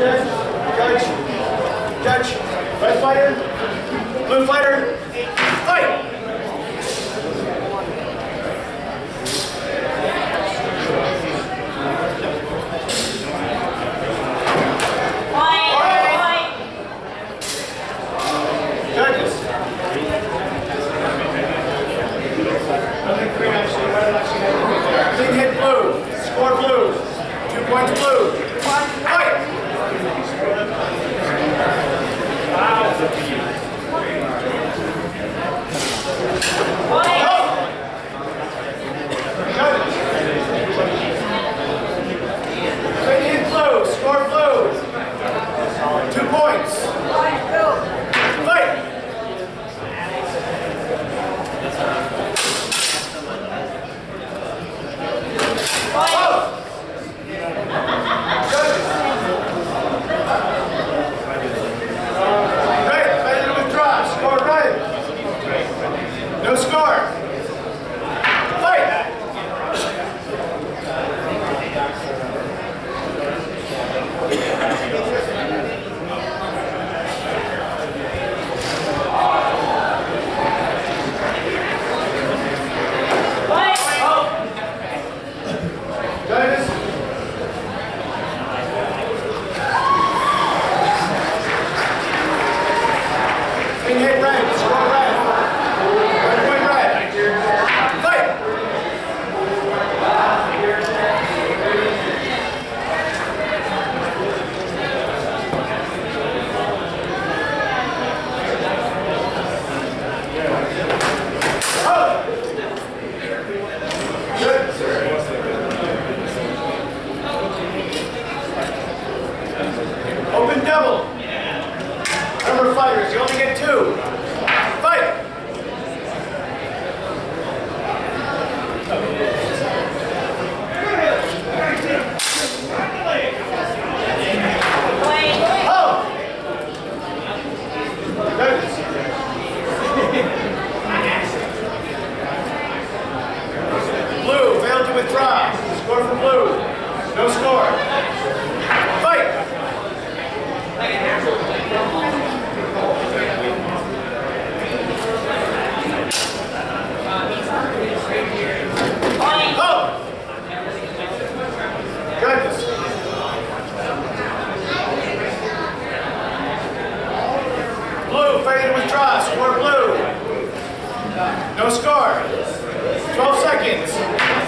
Fifth, judge, judge, red fighter, blue fighter. two! Blue, failed to withdraw. Score for blue. No score. Cooper's draw, score blue. No score. 12 seconds.